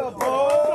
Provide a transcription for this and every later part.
go,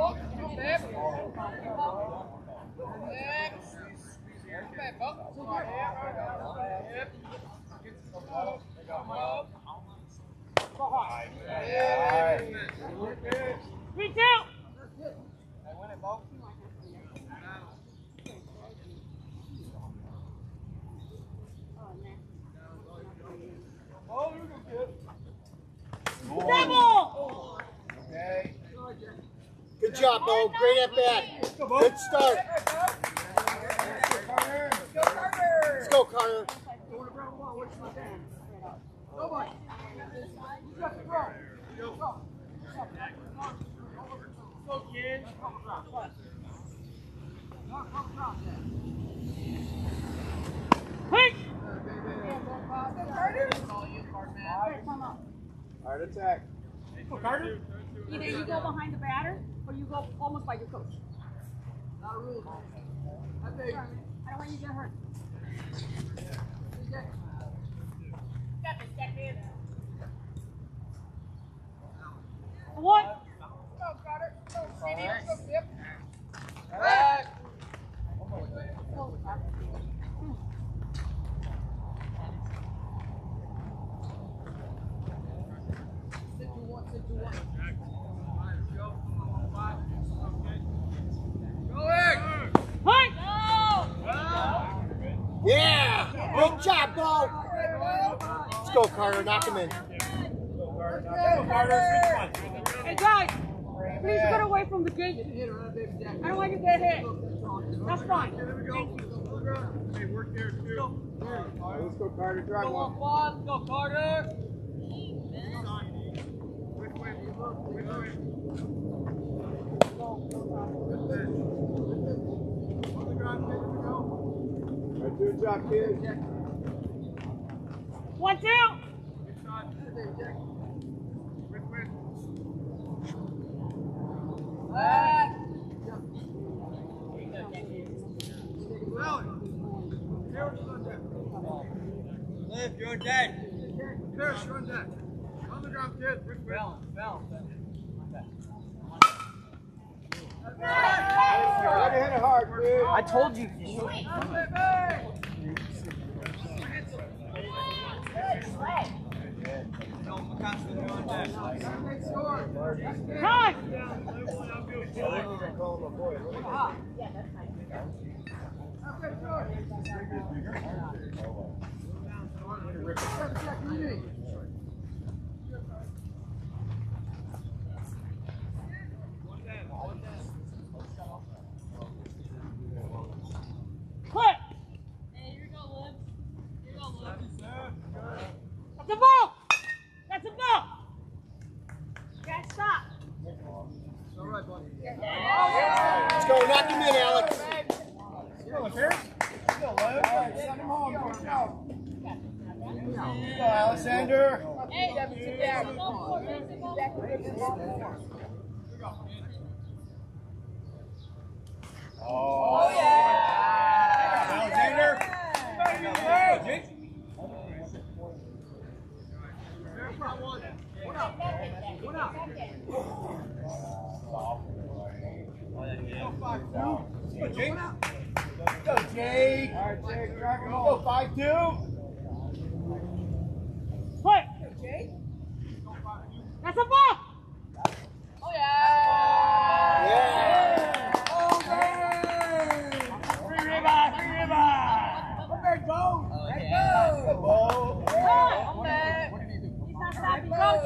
two. Alright. Three two. Double! Okay. Good job, Bo. Great at bat. Good start. Let's go, Carter. Go, kid. Quick! Hard attack. Carter? Either you go behind the batter or you go almost by your coach. Not a rule. I don't want you to get hurt. Got this, got this. What? Quick! Yeah. Good job, Bo. Let's go, Carter. Knock him in. Hey guys, please get away from the gate. I don't want you to get hit. That's fine. Thank you. Let's go, Carter. Drive one. Go Carter. Alright, Good job, kids. One, two. Lift, you're dead. Chris, you're on deck. On the ground, kids. Balance, balance. Try to hit it hard, kid. I told you. Time. Quick. That's a ball. That's a ball. Can't stop. Let's go. Knock him in, Alex. Send him home. Go, Alexander. Oh, yeah. Alexander. Go, Jake. Go, Jake. All right, Jake. Go, five two. Put. That's a ball. Yeah. Free ribeye, free ribeye. Okay, go. Good ball. He's not stopping, coach.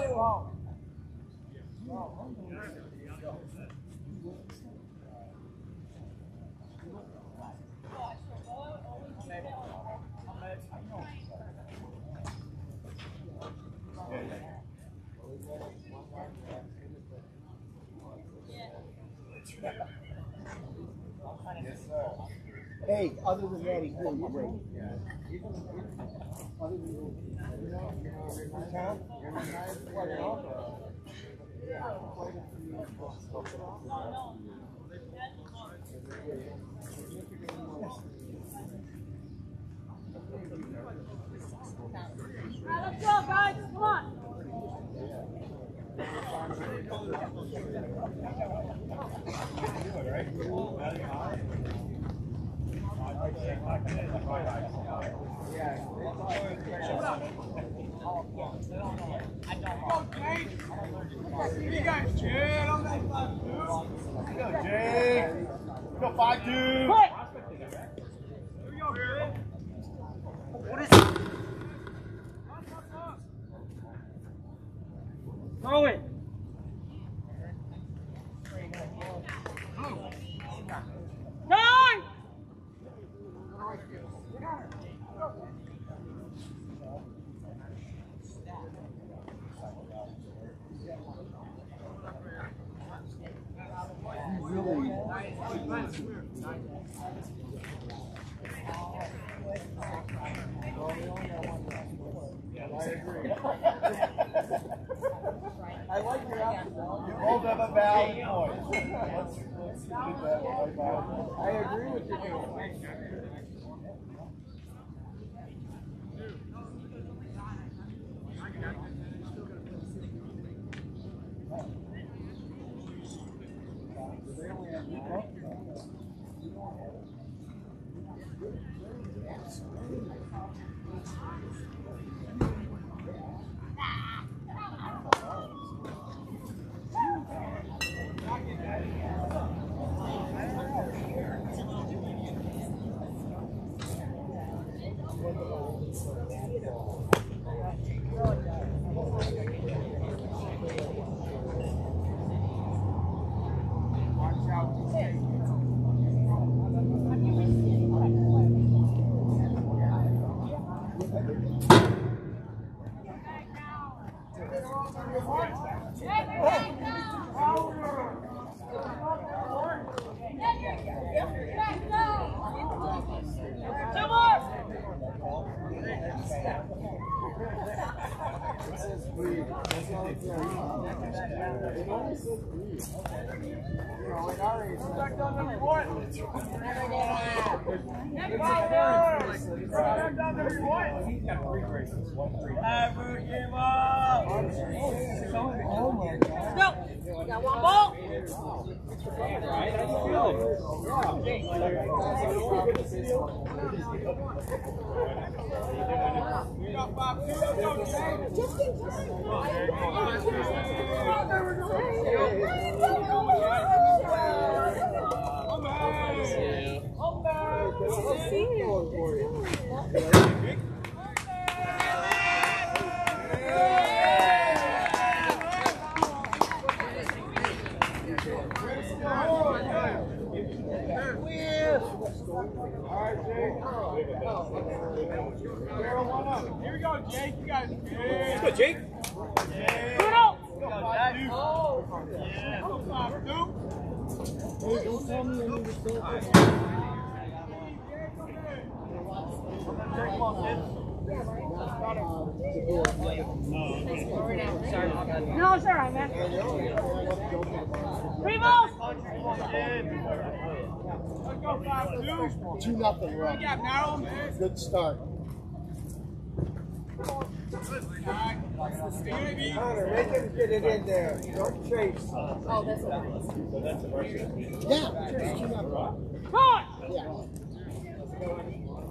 Hey, other than that, he's doing great. Other than All right, let's go, guys. Come on. You guys. Go, five. What is it? Throw it. I like your outfit. You both have a valid point. Let's, let's keep it that way. I agree with you. Two more. Back down number one. Back down number one. Let's go. Got one ball. We got five two. Let's go, Jake. Come we go, Jake. You guys good. Go, Jake. Kudo. Five two. No, it's all right, man. Three balls. Two nothing, Rob. Good start. Connor, make him get it in there. Don't chase. Yeah, it's two nothing. Come on. Yeah.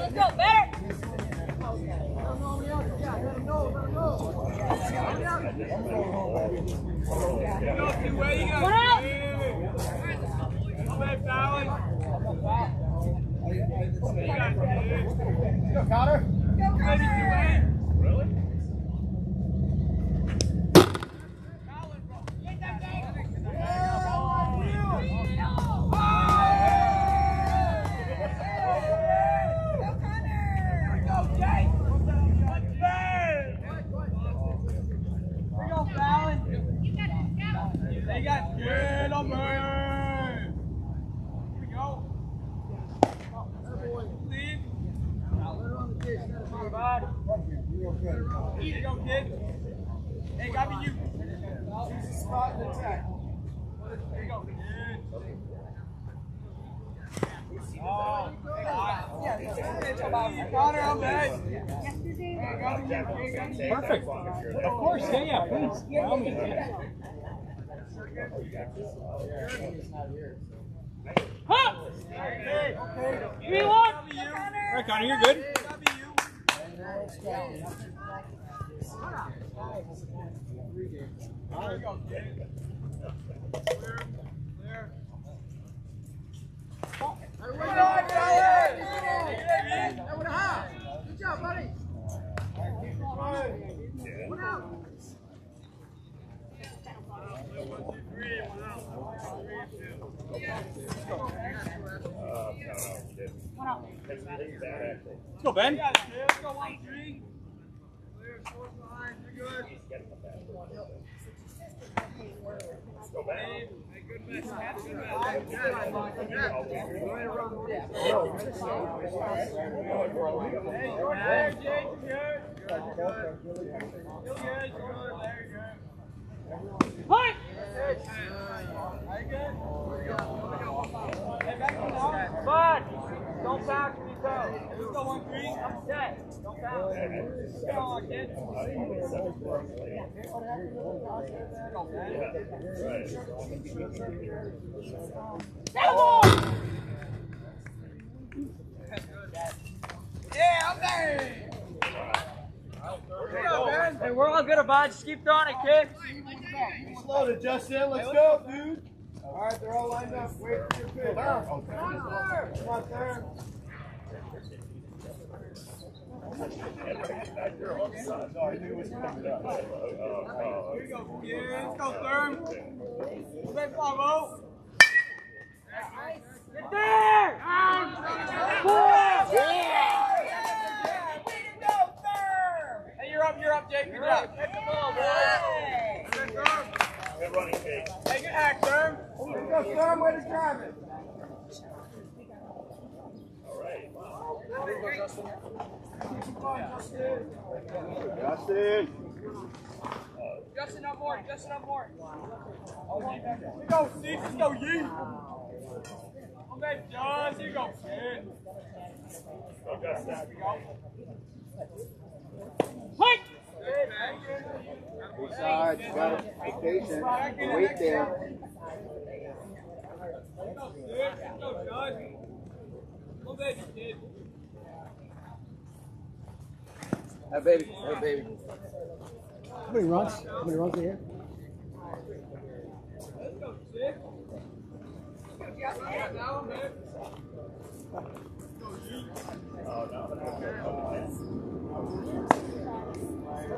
let's go. Better. Out. Go, Connor got good on Here we go. Lead. Real good. Easy go, kid. Hey, gotta you. Choose a spot and attack. Here you go. Oh, Connor, I'm back. Hey, gotta be you. Hey, gotta be you. Perfect. Of course, yeah, yeah, please. By all means, yeah. Huh. Hey, Three one. gotta be you. All right, Connor, you're good. Gotta Let's go, Ben. Let's go, one, three. Clear, four, behind. You're good. Hey, good miss. Good miss. Good Hey, you're there, Jake. You're good. You're good. You're good. You're good. There you go. Point. Are you good? Hey, back. Don't back, when you go. Let's go one, three. I'm set. Don't back. Let's go on, kid. Double. Yeah, I'm there. Good. Hey, we're all good about Just keep throwing it, kid. Slow to Justin. Let's go, dude. All right, they're all lined up. Wait for your pitch. Come on, third. Here you go. Yeah, let's go, third. Red five oh. Get there. Four. Hey, you're up, you're up, Jake. Good job. Hit the ball, boy. Good third. Good running, Kate. Take it, Axel. Let's go, Storm. Way to drive it. All right. Justin. Justin Justin up more. Justin up more. Here you go, Steve. Let's go, Yee. Oh, okay, John. Here you go, kid. Go, Justin. Hey! Hey, man. Side. You gotta be patient. Wait there. Hey, baby. Hey, baby. How many runs? How many runs are here? Let's go,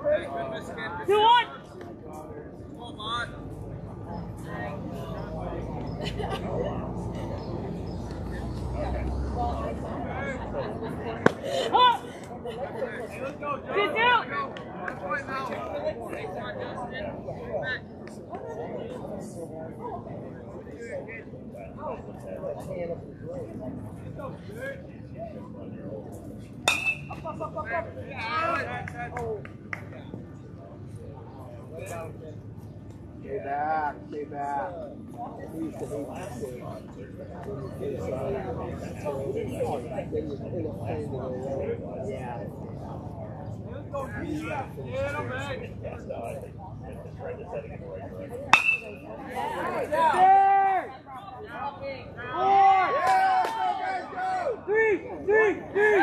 Steve. Yeah, now, good kid. Two one! Come on. Up! Hey, let's go, John. Sit down. Go. One point now. Come on, Justin. Back. Stay back. Stay back. He used to hate this. Yeah. Let's go, Yee. Yeah, I'm back. Three! Three! Three!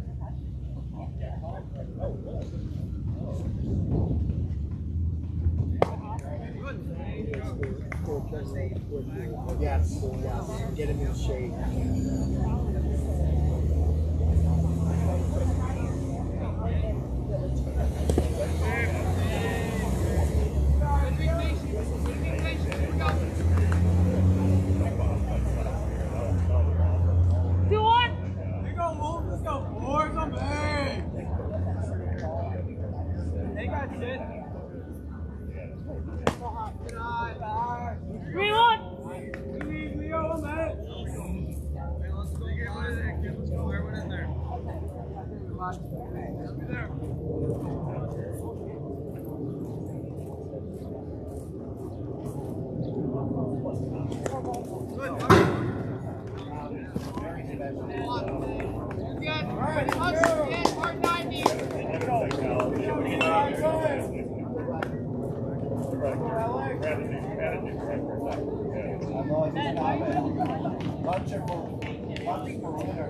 Yes, yes. Get him in shape one! Here you go, Wolf. Let's go, boys. I'm back. They got shit. Good eye, bye. Three one! Leave Leo, I'm back. Hey, let's go. Get one in there, kid. Let's go. Everyone in there. Let's be there. I'm always in comment. Lunch or for, lunch for winner.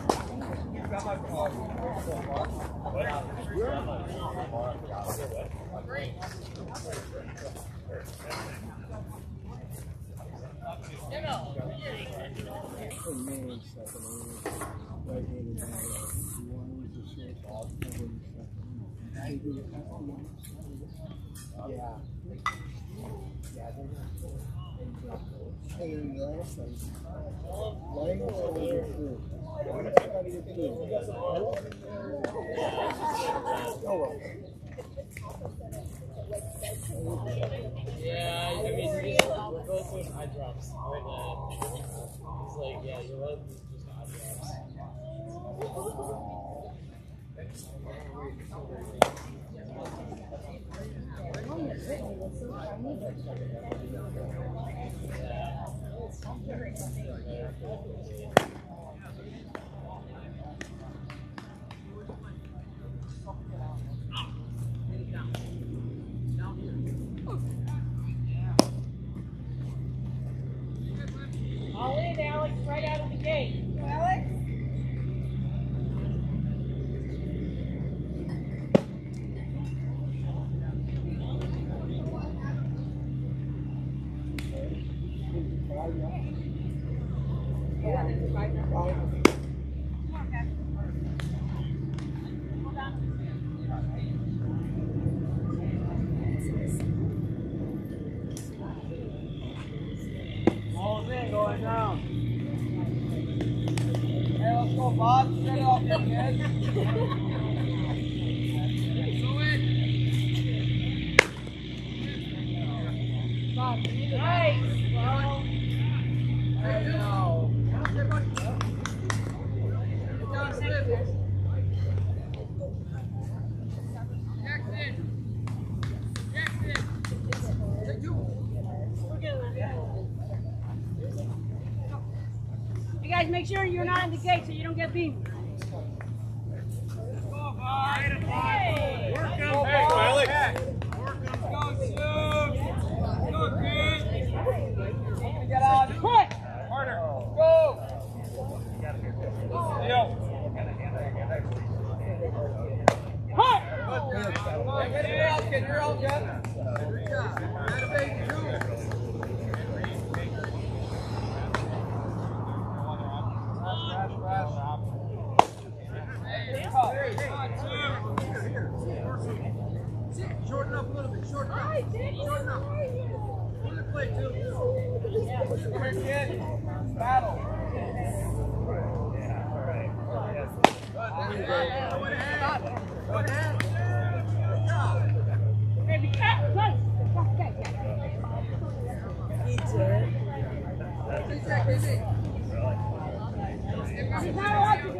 Hey! She unbelievable. Oh, man, second. Right-handed batter. One is a shortstop, and then second. They do it after one. Yeah. Yeah, they're not good. And, uh, and the last one, Lang was over through. It's. Yeah, I mean, we both doing eye drops right now. He's like, yeah, your left is just eye drops. All in the gate so you don't get beamed. Hey. Go, Alex. Go, shoot. Go, kid. Get out. Put. Harder. Go. Deal. Put. Get it out, kid. You're out, Jeff. Good job. Had a baby, too. Shorten up a little bit. Shorten up. Shorten up. Put the play too. Come here, kid. Battle. Good. Go ahead. Go ahead. Good job. Baby, cat. Good. Okay. Take that, baby. He's not allowed to do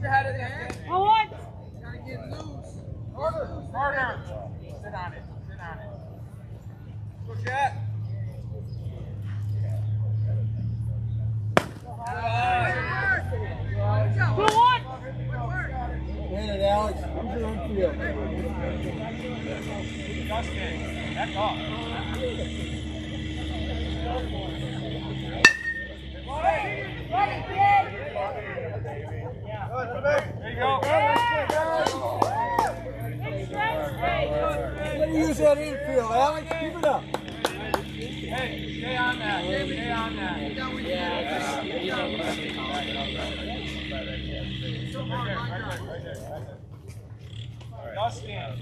Keep your head in there. kid. On oh, one. Gotta get loose. Harder. Harder. Sit on it. Sit on it. Go, Jet. Go one. Hit it, Alex. Use your infield. Justin, back off. There you go. Let me use that infield, Alex. Keep it up. Hey, stay on that. Stay on that. Yeah. Dustin. Yeah.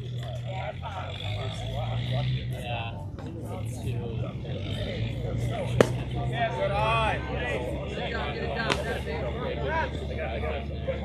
It's too. Yeah, good eye.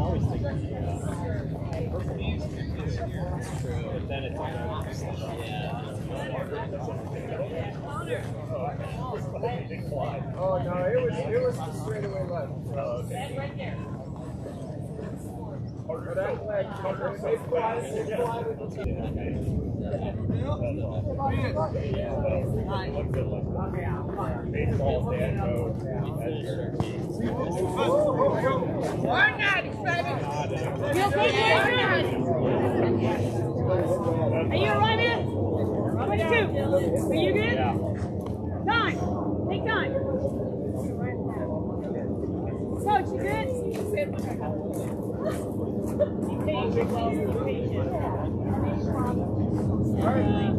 always think but then it's yeah. Oh, no, it was, it was the straightaway left. Oh, okay. That Dan Code, you okay, Are you alright, man? two. Are you good? Time. Take time. Coach, you good? Be patient. Be patient. Be.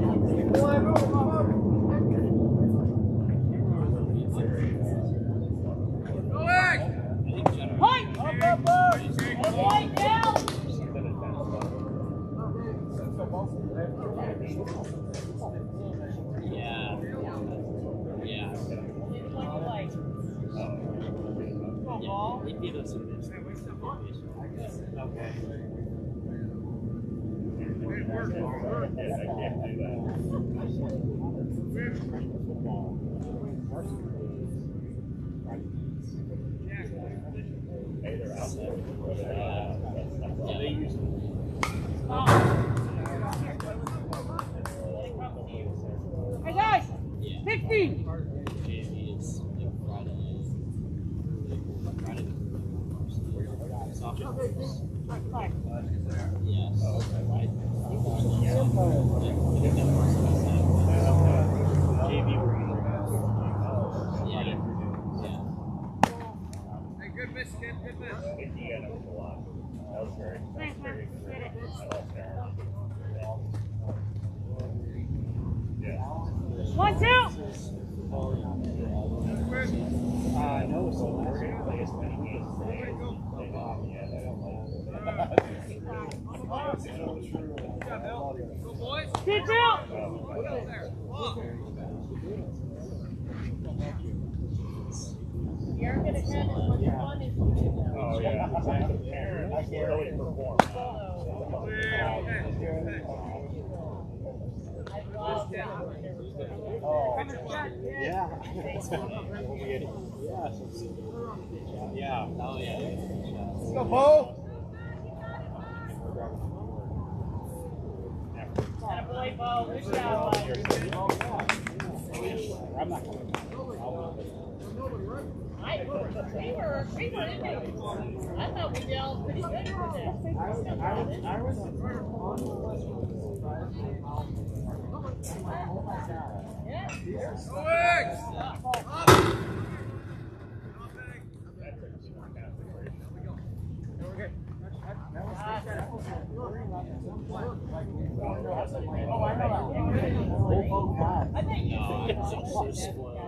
Thanks, man. Appreciate it. One, two! Uh, no, so we're gonna play as many games as they Yeah, they don't like Go, boys. Two, two! There. Look. You're gonna have as much fun as you do. Oh, yeah, exactly. I can't really perform. I love that. Yeah. Yeah. Oh yeah. Let's go, Bo. Attaboy, Bo. Good job, bud. I'm not going I, we were, we were in there. I thought we did all pretty good for this. I was on Yeah. Go, Eggs. Up. I think No, I was so spoiled. I was traveling. That is awesome. Yeah.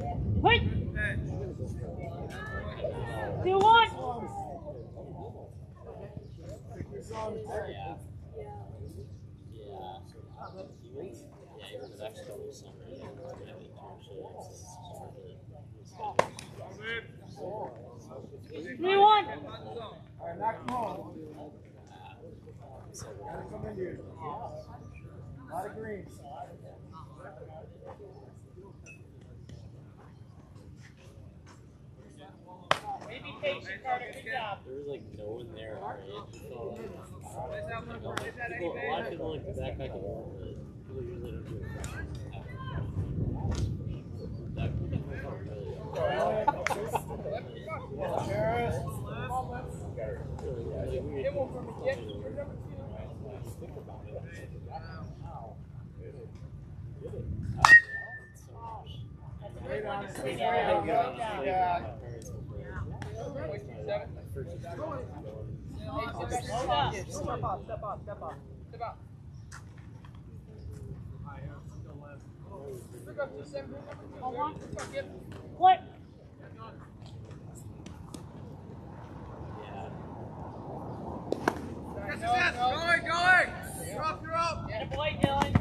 Wait! Two, one! yeah. Yeah, you're in Mexico this summer. Yeah, I think actually it's started. Three, one! All right, knock him home. Gotta come in here. A lot of greens. Maybe patient, Carter. Good job. There was like no one there. Right? You felt like, Plays that one. Plays that people, a lot of people like the backpack and all, but people usually don't do it. That, that felt really Cheers. really weird. Hit one from the kid. You're number two. Think about it. Great on it. Great Yeah. it. Yeah. Seven. Hold. Step up. Step up. Step up. Step up. Pick up to seven. Number two. Hold on. Pick up, kid. What? Yes, yes, Going, going. You're up, you're up. Attaboy, Dylan.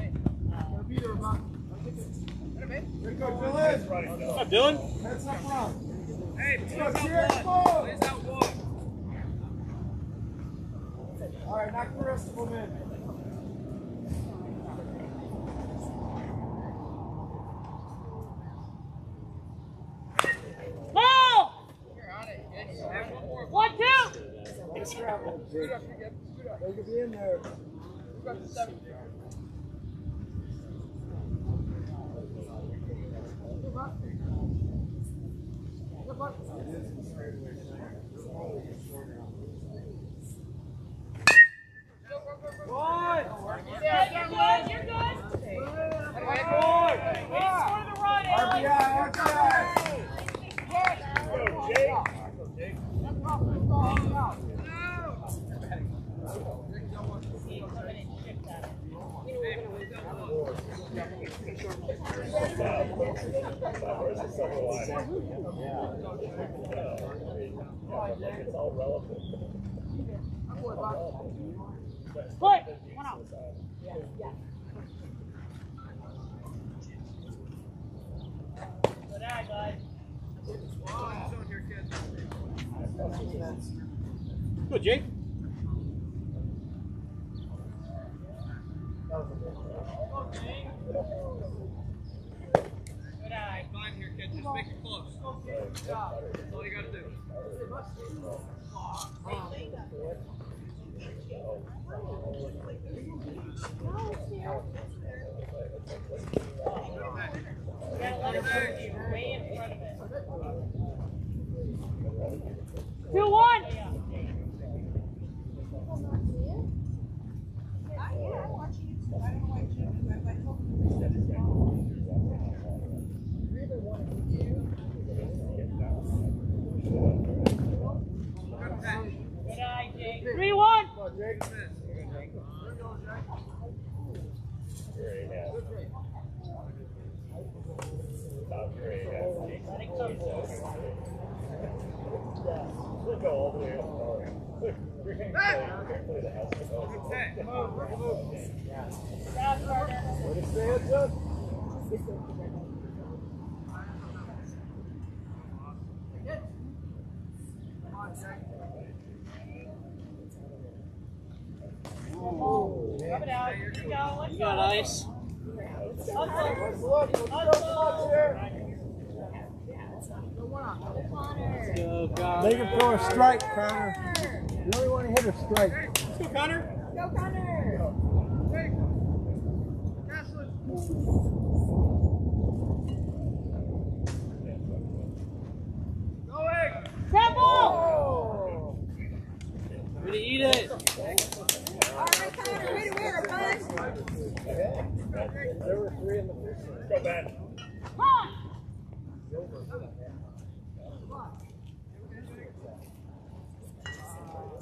Good go, Dylan. What's up, Dylan? Heads up front. Hey, please Go, out cheers, one. Bo. Please out one. All right, knock the rest of them in. Ball! You're on it. Good. Have one more. One, two! scrapple, Jake. They could be in there. Right. Of it. Two, one. Good eye, Jake. Three, one. Great, yeah. Top grade, yeah. Let it come. We'll go all the way up. We're gonna play- play the house. Okay, move, move. Stop, Carter. What is that, Justin? Rub it out. Here you go. Let's You go. got ice? Hustle. Let's look, let's go, let's here. Go, God. Make him throw a strike, Connor. You only want to hit a strike. Let's go, Connor. Go, Connor. Hey. Wrestling. Going. Temple. Oh! Way to eat it. There were three in the first one. Go back. Come on.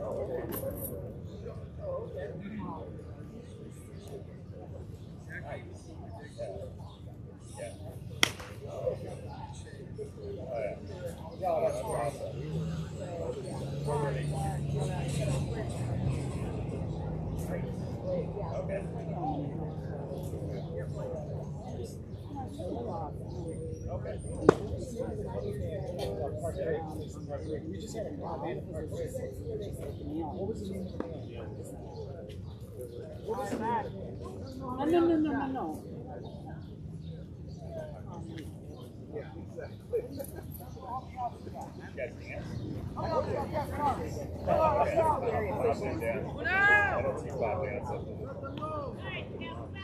No, no, no, no, no, no. You guys dance?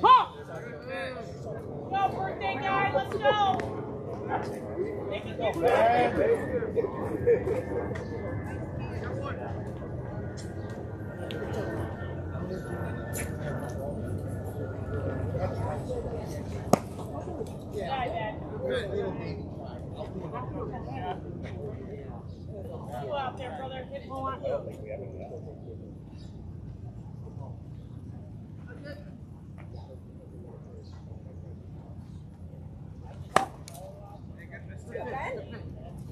Huh. Go, birthday guy, let's go. Out there, brother. Hit one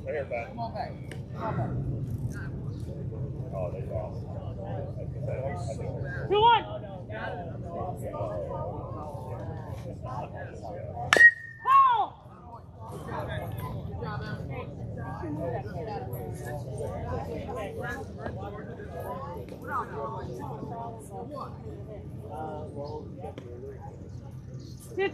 Right here, Ben. Oh, they lost. I think that- I they're- Two one. Foul. Two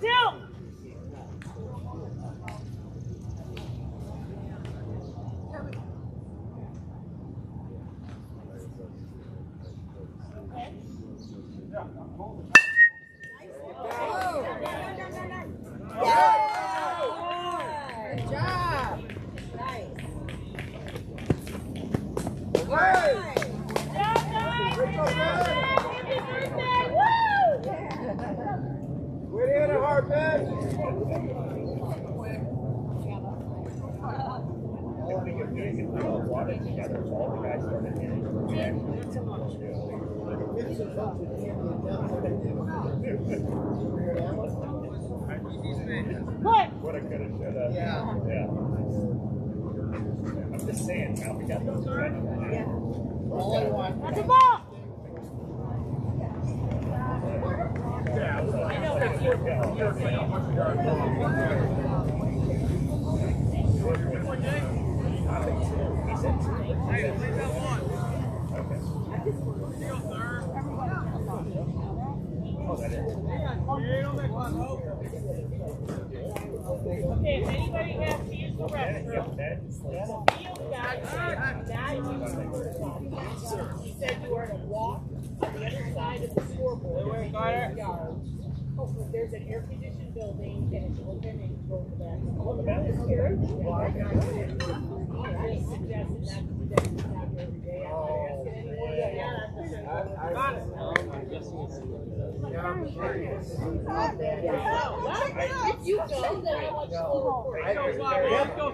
Let's go.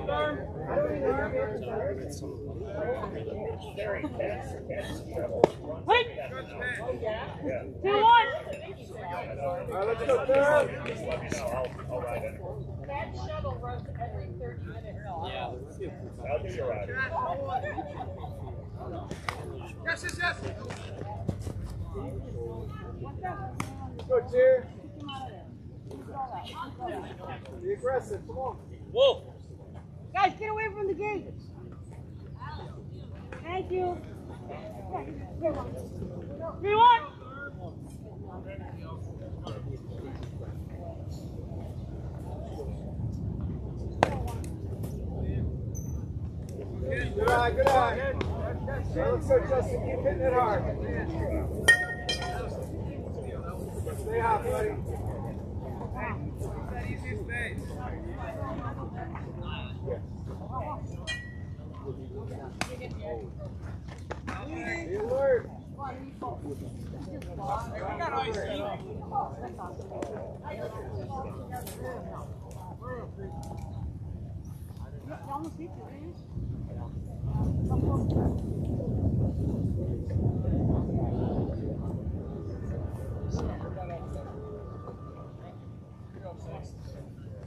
Two one. All right, let's go, it. That shuttle runs every thirty minutes. Yeah. I'll do your ride. Yes, yes, yes. Go, cheer. Be aggressive, come on. Whoa. Guys, get away from the gate. Thank you. Three one. Good eye, good eye. Hey, let's Justin. Keep hitting it hard. Stay hot, buddy. That easy space.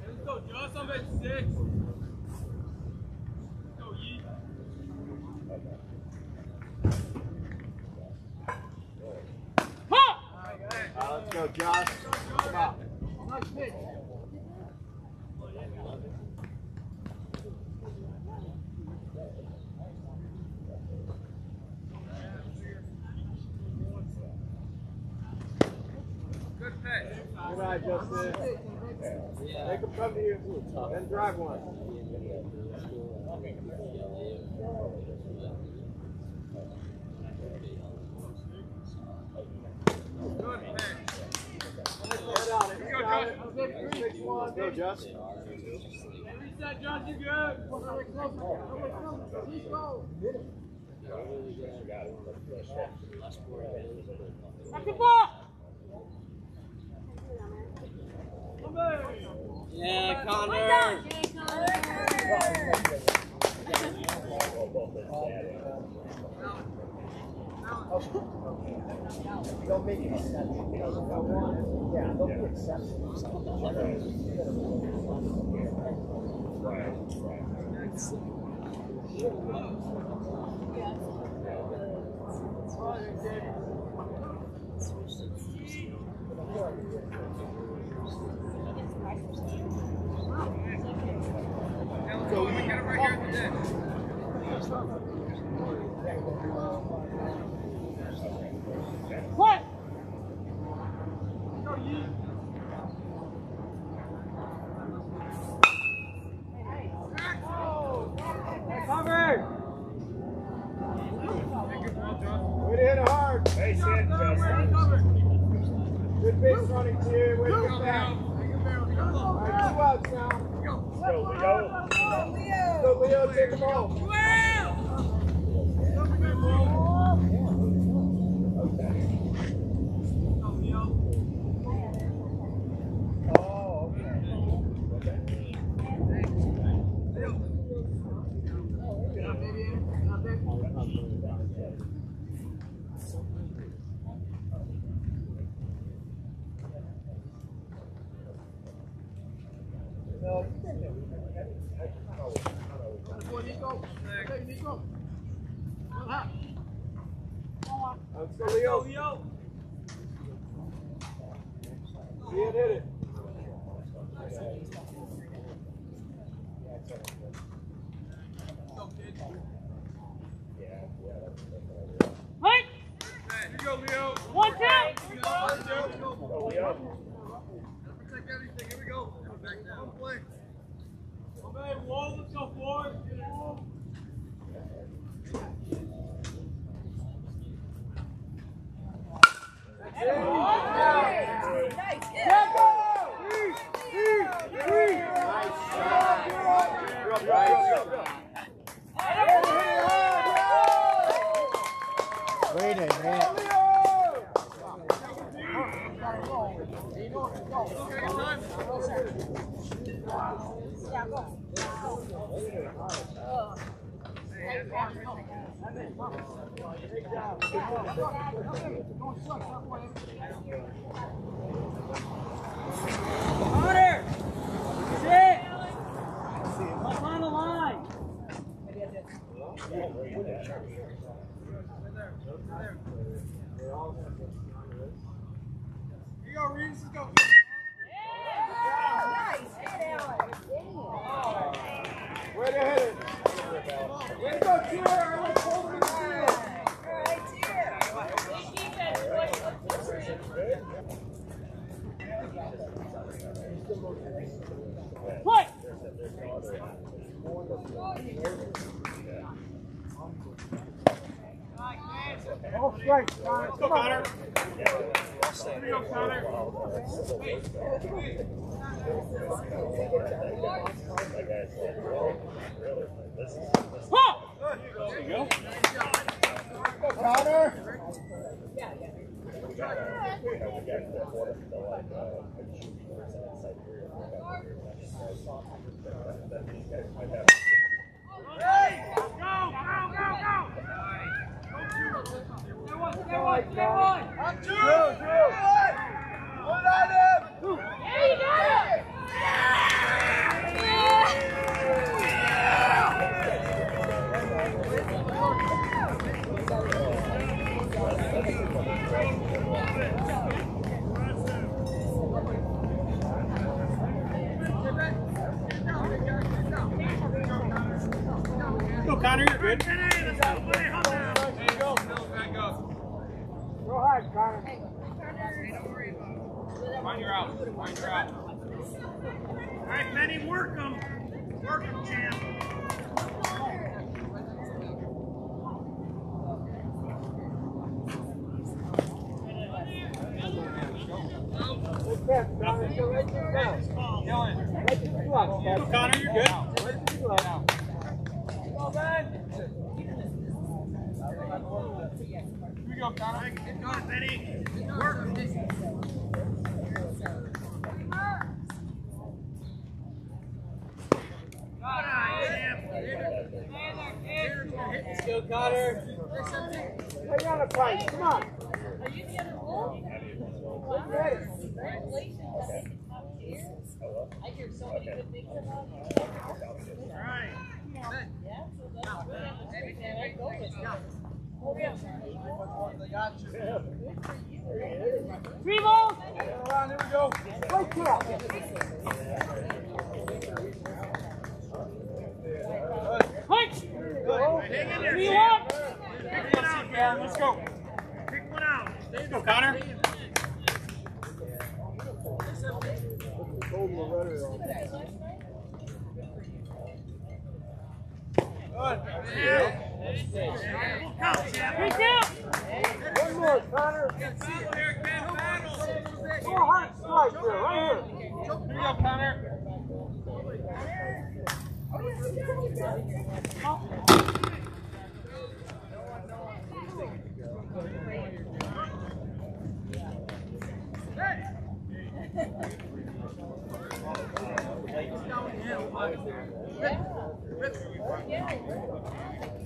Let's go, Joe. Somebody six. Go, Josh. Come on. Good pitch. Good night, Justin. Make them come to you. Then drive one. Good pitch. Head on it. Head on it. Six one. Go, Justin. Reset, Josh, you good? Back the ball! Come on. Yeah, Connor. Don't make it exception. Yeah, don't be exceptions. So we get it right here at the end. What? Go, Yee. Cover! Way to hit it hard. Hey, Sid, Justin. Good base running, too. Way to get back. Go, All right, two outs now. Go, Leo. Go, Leo. Take them all. Oh, okay. Let's go, Leo. It, hit it. You go, Leo. Leo. Protect everything. Here we go. Back down. Play. Okay, wall, let's go forward. It. You're up, right? Connor! Sit! Up on the! Here you go, Reeves. Let's go. Way to hit it. Way to go, Tier. Let's hold him in the field. Play! Oh, strike. Let's go, Connor. Here you go, Connor. Huh! There you go. Connor. Hey! Go, go, go, go! Stay one, stay one, stay one! Up two. Two, two. One on him. good. There you go. Back up. Go hard, Connor. Find your out. Find out. All right, work. Work. Good Connor. Go right to the ground. Dylan. Right to the glove. Connor, you're good. Right to the glove. Go, Ben. Here we Connor. Get going, Benny. Work 'em. Good eye, champ. Let's go, Connor. Put on a fight. Come on. Are you the other wolf? Let's get it. Congratulations. I hear so many good things about you. All right. Yeah, so that's good. You. Three balls. Here we go. Right catch. Punch. Hang in there, Three one. Pick one out, man. let's go. Pick one out. Let's go, Connor. Hold Loretta One more,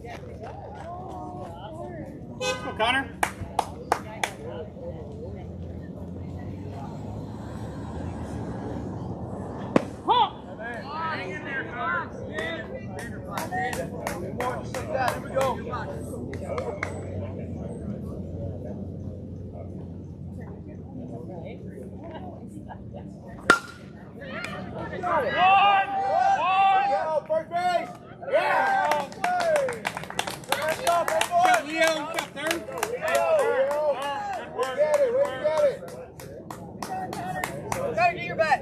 there, Connor like that. Here we go. One. One. Go, first base. Yeah. Let's go, big boy. Leo, you got third. Leo. Good work. Get it, where you get it? Gotta get your bat.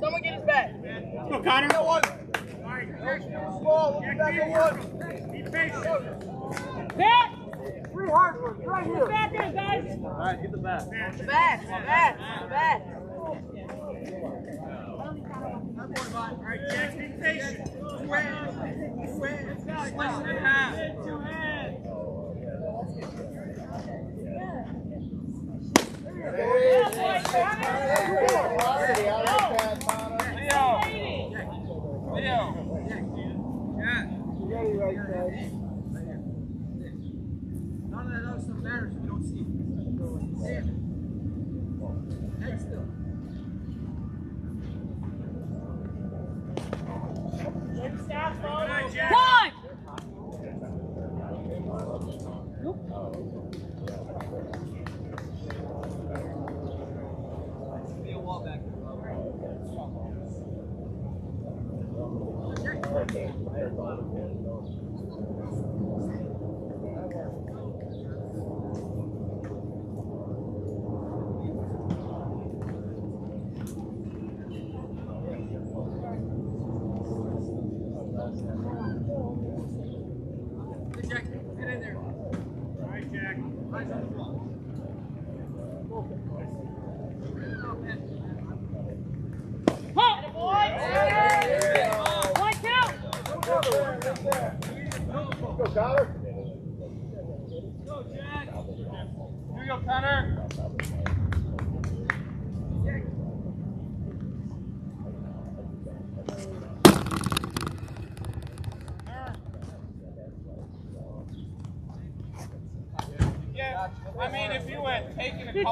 Someone get his bat. Let's go, Connor. All right, Ball, we'll be back at one. be patient. Back. Three hard ones, right here. Back there, guys. The bat. The bat. The bat. All right, Jack, be patient. Slice it in half. Two hands. Already,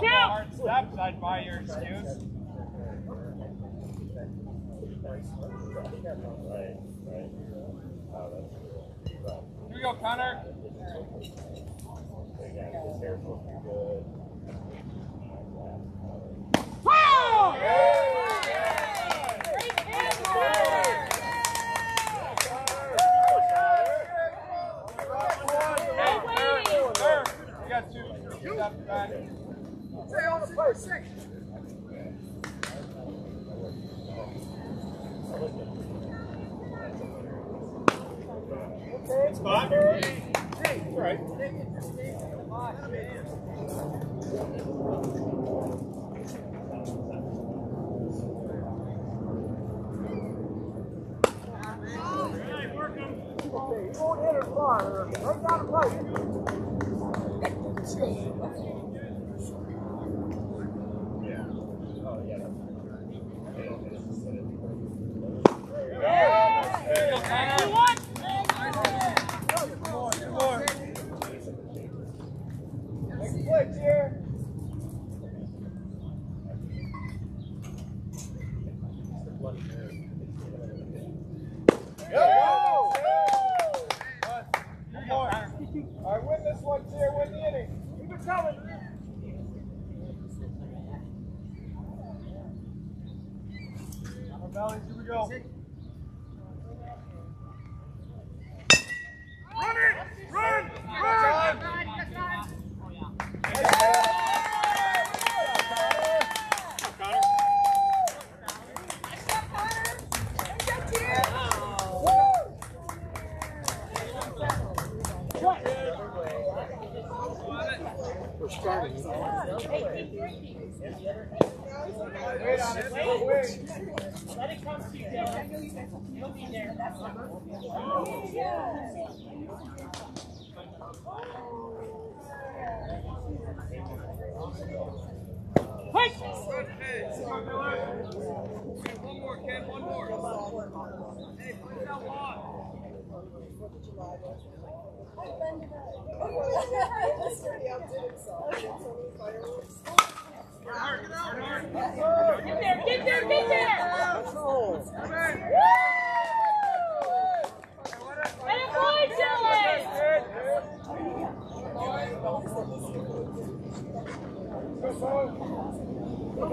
couple out. hard steps, I'd buy your excuse. Here we go, Connor. Wow! You Spot? Hey, Right. Alright, work you won't hit her far. Right down the plate. Two more. Next play, here. Go! Two more. All right, win this one, Tier. Win the inning. Keep it coming. Hammer Valley, here we go. Run it! Run! Run! Connor. We're starting. Wait on it. Wait. Let it come to you, Dylan. You'll be there. One more, kid. One more. Hey, put that one. Get there, get there, get there! Let it fly, Dylan! Bravo! Sorry, Bo. Here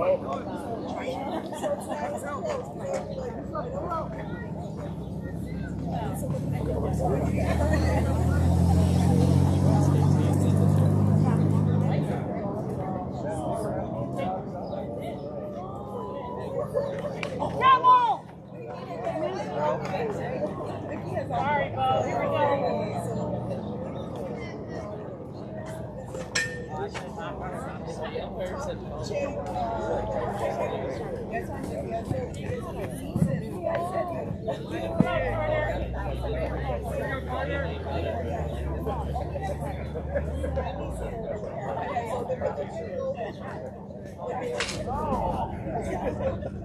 we go. Here we go, one more. Make sure you come and set, Evan.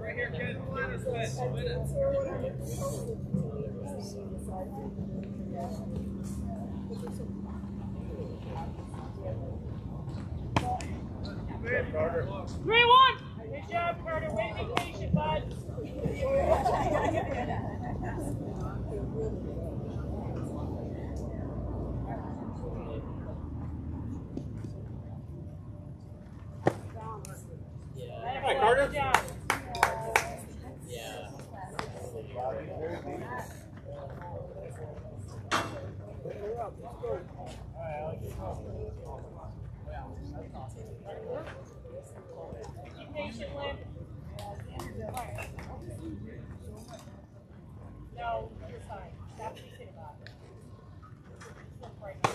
Three one. Good job, Carter. Way to be patient, bud. Hi, Carter. Good job. Yeah. Be patient, Lynn. No, you're fine. Stop thinking about it. Look right now.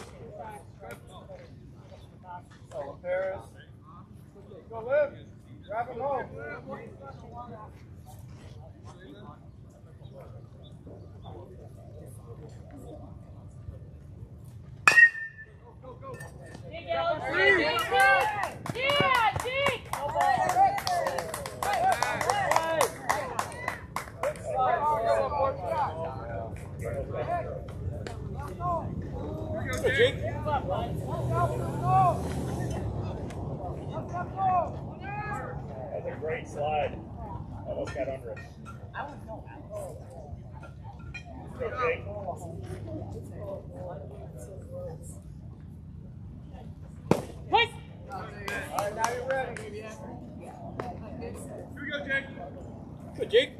Oh, Paris. Go live. Grab him home. Dig, Alex. Dig, dig, dig. That's a great slide. Almost got under it. Go, Jake. Good, Jake.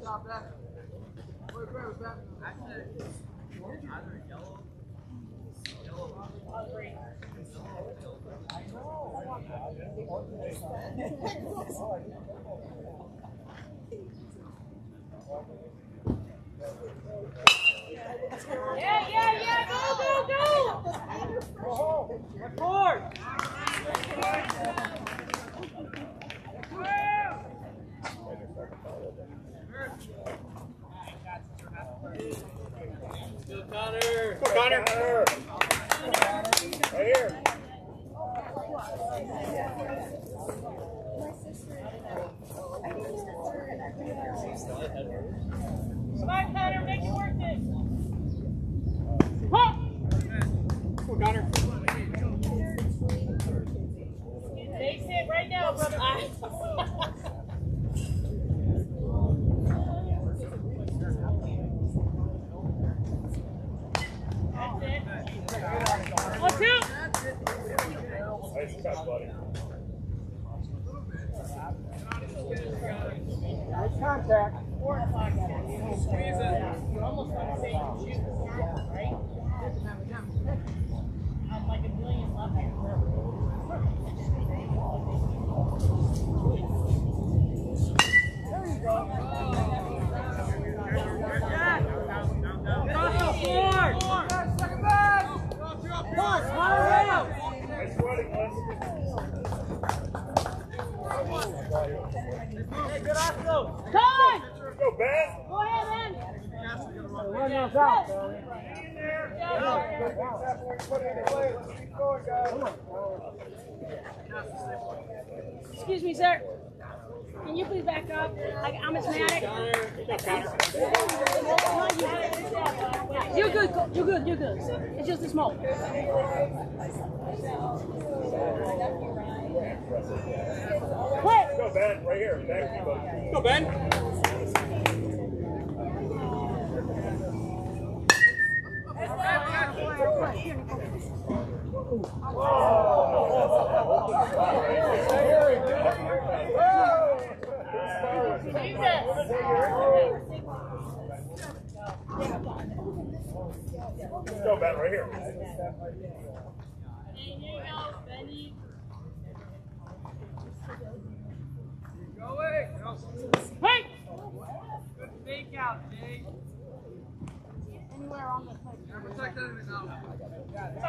Stop that. Wait, wait, was that? Either Yeah, yeah, yeah, go, go, go! Go, Connor. Go, Connor. Here. Come on, Connor, make it worth it. Huh? Go, Connor. Face it right now, brother. That's it. One, two. Nice cut, buddy. Nice contact. Four o'clock. You're almost on the same shoot, right? I'm like a million left. Nice running, Wes. Time! Go, Ben. Go ahead, man. Run those out, man. Put it in play. Let's keep going, guys. Excuse me, sir. Can you please back up? I, I'm asthmatic. You're good. You're good. You're good. It's just a smoke. Quick! Go, Ben. Right here. Back to you, buddy. Go, Go. Right here. Hey! Good fake out. Anywhere on the plate. Protect. Stop it.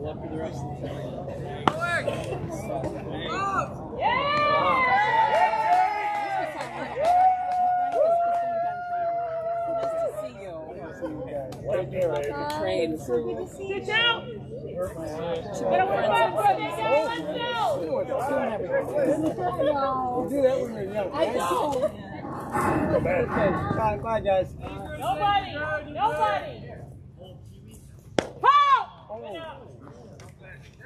Luck for the rest of the time. Right there, Abe. Good job. Get over five, bro. Get down, let's go. Do that when you're young. Go, Ben. Bye, bye, guys. Nobody. Nobody. Paul.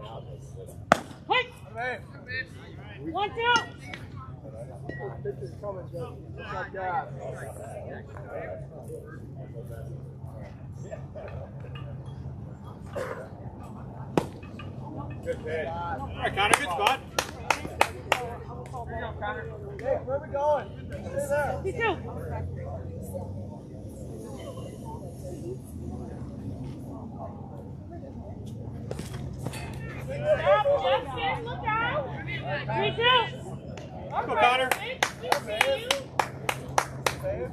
Connor. Hey! One, two! Pitcher's coming, Judge. Good job. Good pitch. All right, Connor, good spot. Hey, where are we going? Stay there. Me too! Stop, Justin, look out! Me too! Go, Connor. We see you! Save.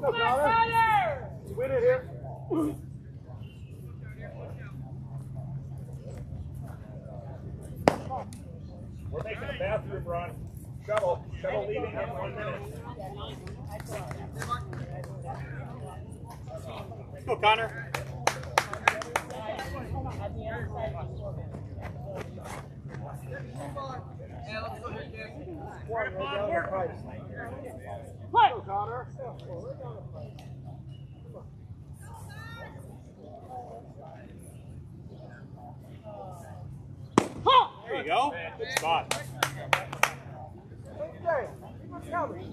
Come on, Connor! You win it here. We're making a bathroom run. Shuttle. Shuttle leaving in one minute. Go, Connor. Let's go here, There you go. Good spot. Hey, keep on coming.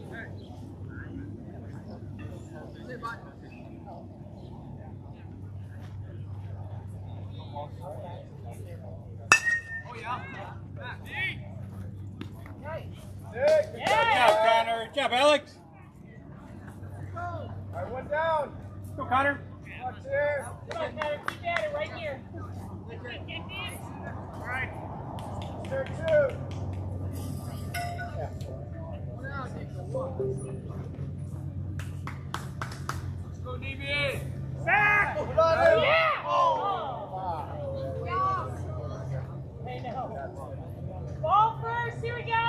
Say bye. Oh, yeah. Back. Nick. Good job, Connor. Good job, Alex. All right, one down. Go, Connor. Watch here. Come on, Connor, keep at it right here. All right. There two. Now, take the one. Let's go, DB. Back. Put on him. Yeah! Ah. I know. Ball first, here we go! Go.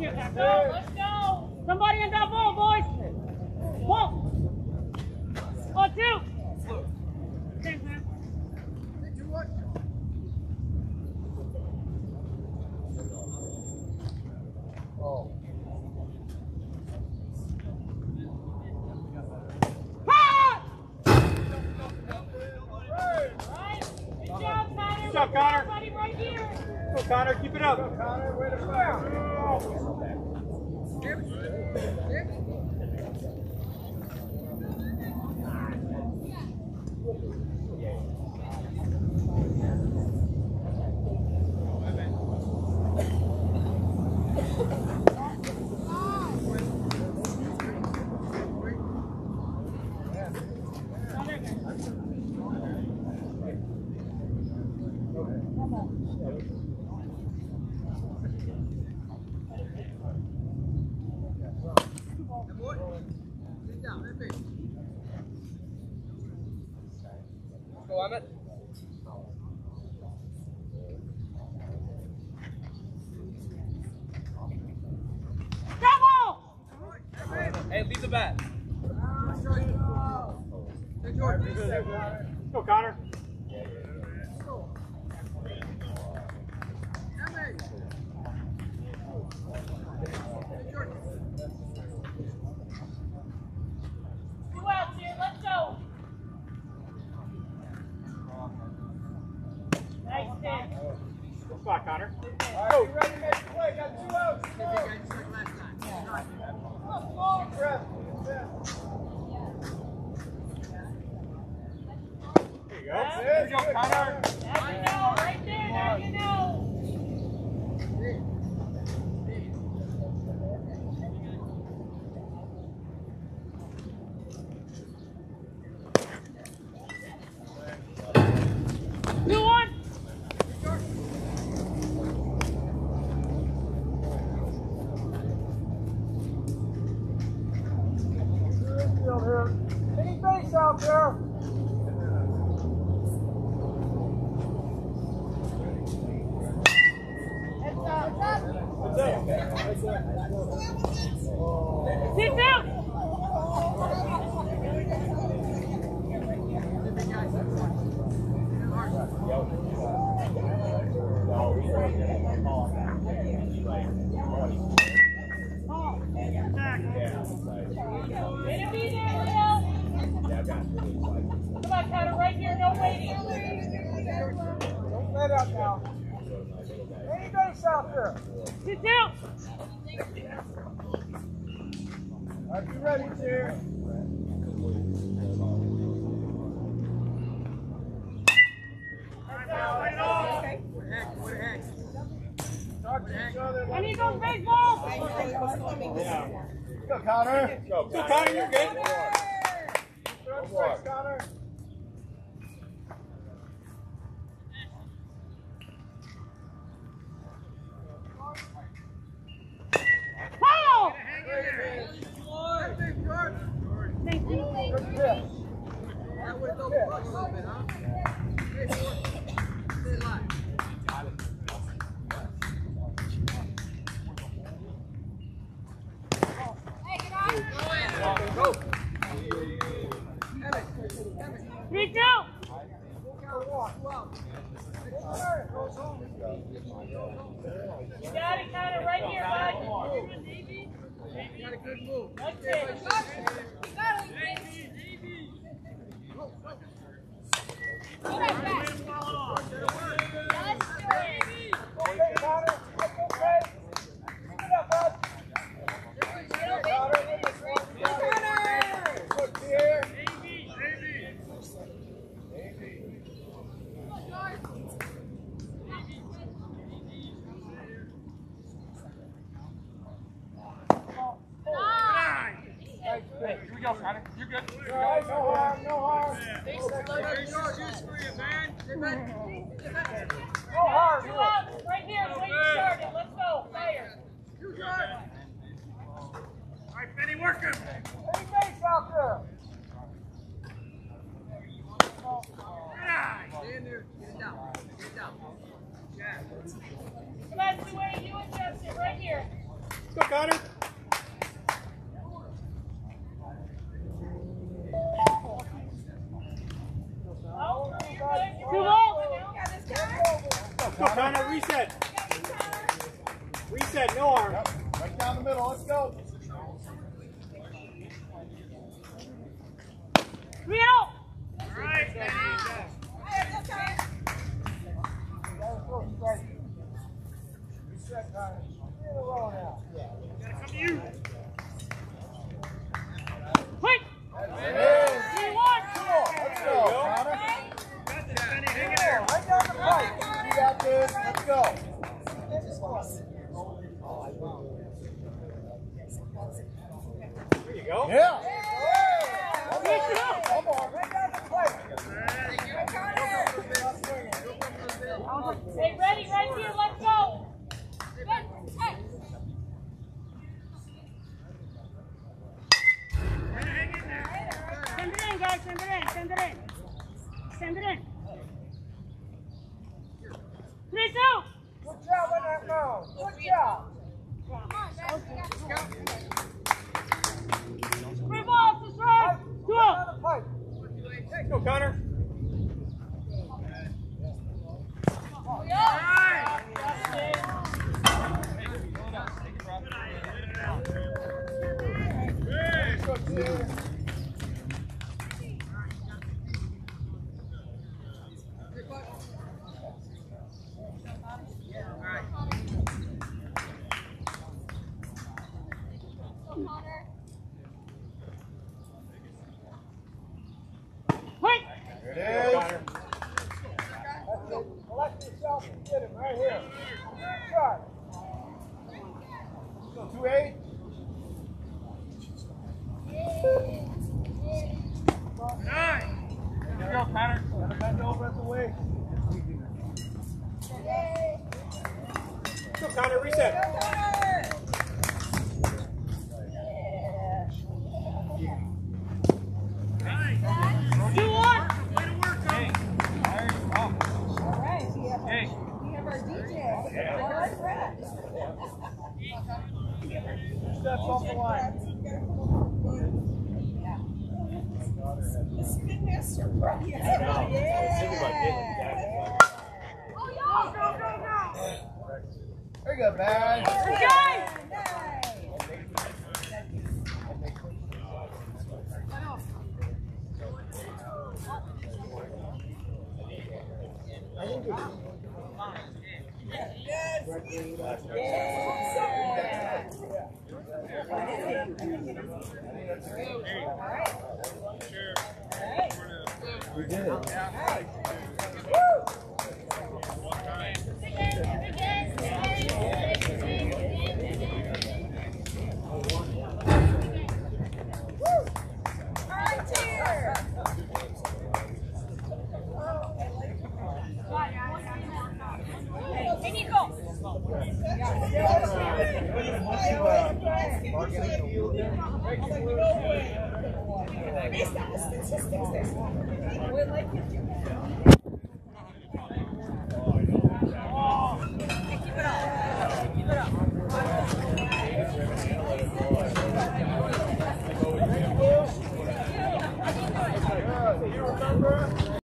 Let's go! Somebody in that ball, boys! One! One, oh, two! Okay, man. Hey, two, one. Oh. Ha! Hey. Right. Good job, Connor. Good job, Connor. Everybody right here. Go, Connor. Keep it up. Connor, way to foul. Hey, boy. Sit down. Hey, baby. Let's go, Emmett. Double! Hey, leave the bat. Hey, Jordan. Go, Connor. Emmett. Hey, Jordan. Two outs here, let's go. Nice pitch. Good spot, Connor. All right, you ready to make a play? Got two outs. Hey, There you go. There you go, Connor. Right there, now you know.